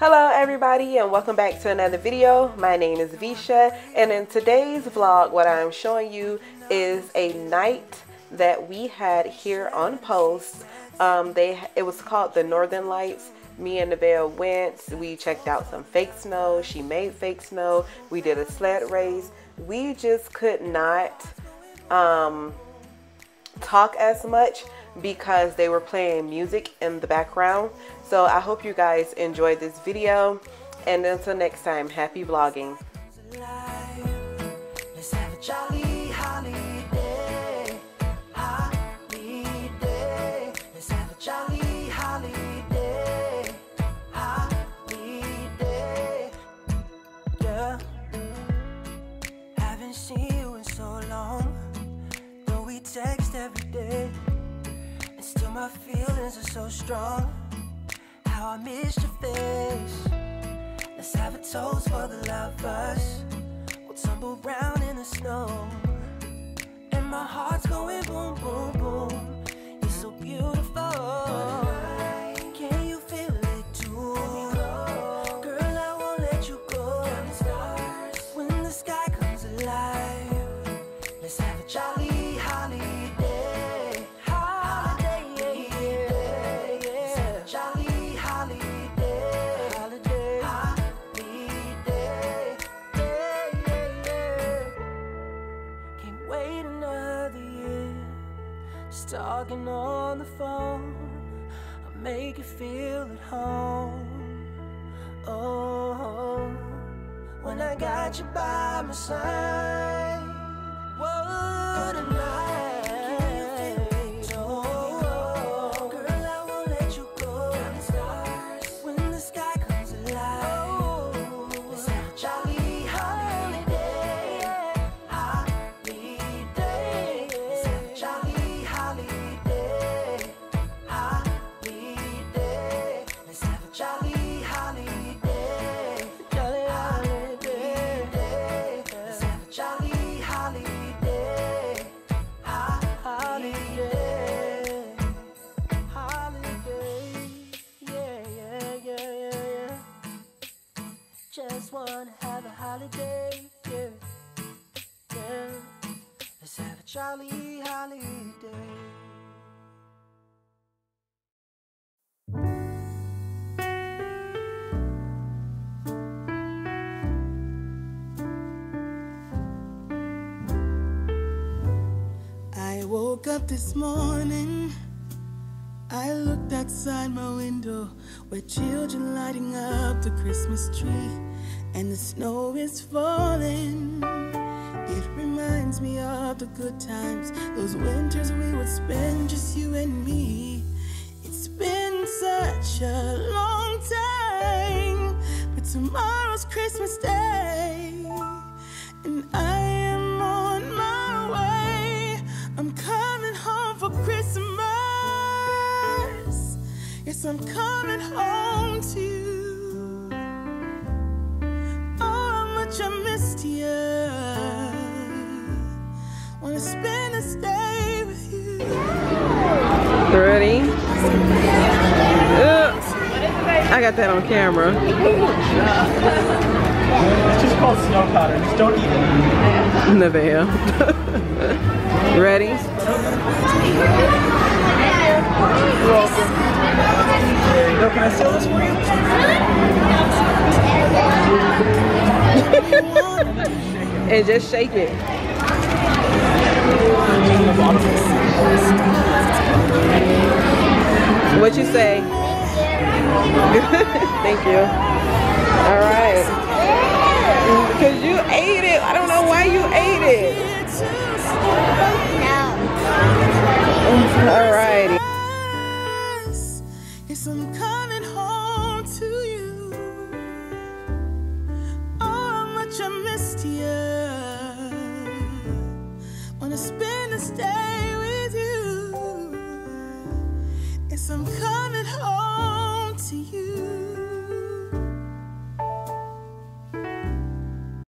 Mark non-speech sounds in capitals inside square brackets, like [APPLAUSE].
Hello everybody and welcome back to another video. My name is Vesha and in today's vlog what I'm showing you is a night that we had here on post. Um, they It was called the Northern Lights. Me and Nevaeh went, we checked out some fake snow, she made fake snow, we did a sled race. We just could not um, talk as much because they were playing music in the background. So I hope you guys enjoyed this video. And until next time, happy vlogging. Still my feelings are so strong. How I missed your face. Let's have a toast for the lovers. We'll tumble around in the snow. And my heart's talking on the phone. I make you feel at home. Oh, when I got you by my side Just wanna have a holiday, yeah. Yeah. Let's have a jolly holiday. I woke up this morning. I looked outside my window where children lighting up the Christmas tree and the snow is falling. It reminds me of the good times, those winters we would spend just you and me. It's been such a long time, but tomorrow's Christmas Day, and I am on my way. I'm coming home for Christmas. Yes, I'm coming home to you. I got that on camera. It's just called snow powder. Just don't eat it. Nevaeh. [LAUGHS] Ready? There. Can I steal this for you? [LAUGHS] And just shake it. What you say? [LAUGHS] Thank you. All right. Because you ate it. I don't know why you ate it. All right. Yes, I'm coming home to you. Oh, how much I missed you. Wanna spend this day with you. Yes, I'm coming.